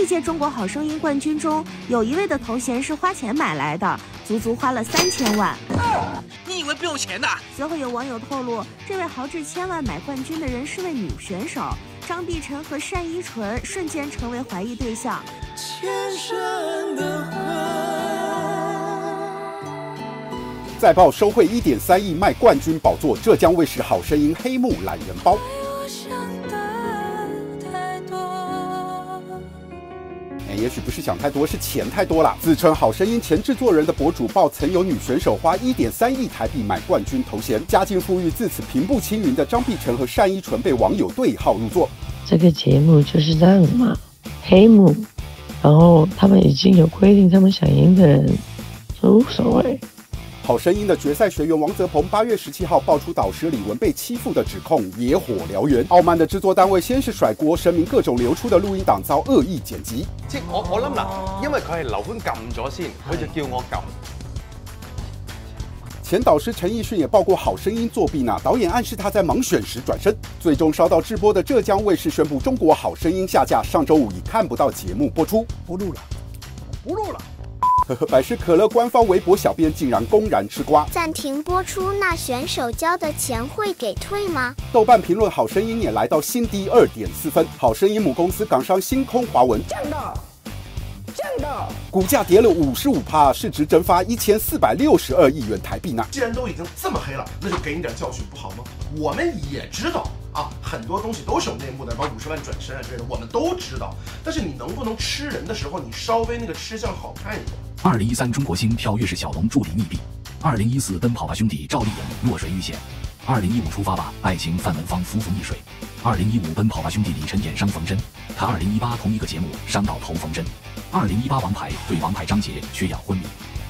历届中国好声音冠军中，有一位的头衔是花钱买来的，足足花了三千万。你以为不用钱的？随后有网友透露，这位豪掷千万买冠军的人是位女选手张碧晨和单依纯，瞬间成为怀疑对象。天生的再报收贿一点三亿卖冠军宝座，浙江卫视好声音黑幕懒人包。也许不是想太多，是钱太多了。自称好声音前制作人的博主报，曾有女选手花一点三亿台币买冠军头衔，家境富裕，自此平步青云的张碧晨和单依纯被网友对号入座。这个节目就是这样嘛，黑幕，然后他们已经有规定，他们想赢的人无所谓。好声音的决赛学员王泽鹏八月十七号爆出导师李玟被欺负的指控，野火燎原。傲慢的制作单位先是甩锅，声明各种流出的录音档遭恶意剪辑。即我我谂嗱，因为佢系刘欢撳咗先，佢就叫我撳。前导师陈奕迅也报过好声音作弊呢，导演暗示他在盲选时转身，最终烧到直播的浙江卫视宣布中国好声音下架，上周五已看不到节目播出，不录了，不录了。百事可乐官方微博小编竟然公然吃瓜，暂停播出，那选手交的钱会给退吗？豆瓣评论好声音也来到新低二点四分，好声音母公司港商星空华文降的，降的，股价跌了五十五趴，市值蒸发一千四百六十二亿元台币呢。既然都已经这么黑了，那就给你点教训不好吗？我们也知道很多东西都是有内幕的，把五十万转身啊之类的，我们都知道。但是你能不能吃人的时候，你稍微那个吃相好看一点？二零一三中国星跳跃式小龙助理密闭。二零一四奔跑吧兄弟赵丽颖落水遇险。二零一五出发吧爱情范文芳夫妇溺水。二零一五奔跑吧兄弟李晨眼伤缝针。他二零一八同一个节目伤到头缝针。二零一八王牌对王牌张杰缺氧昏迷。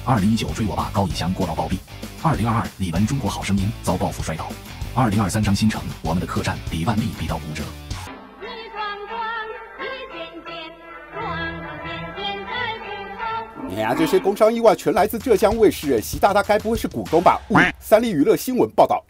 二零一九追我爸高以翔过劳暴毙。二零二二李玟中国好声音遭报复摔倒。二零二三张新成我们的客栈李万丽比到骨折。你呀，这些工伤意外全来自浙江卫视，习大大该不会是股东吧？三立娱乐新闻报道。